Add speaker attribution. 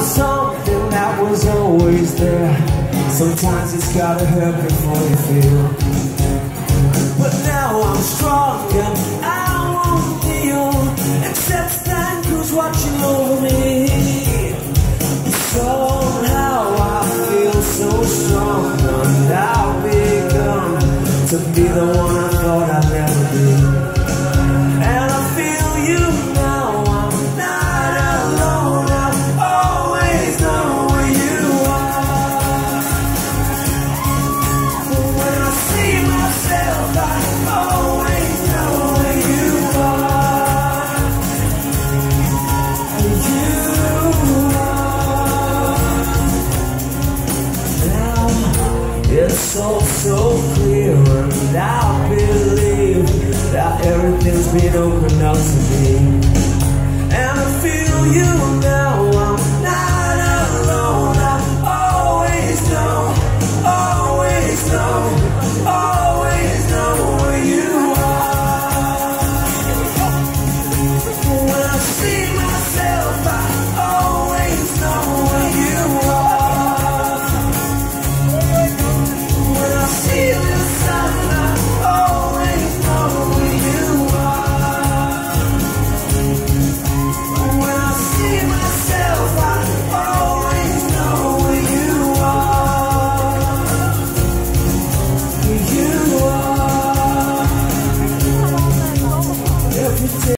Speaker 1: was something that was always there. Sometimes it's gotta hurt before you feel. But now I'm strong and I won't deal. Except Stan who's watching over me. Somehow I feel so strong and I've begun to be the one I thought I'd never be. It's all so clear, and I believe that everything's been opened up to me.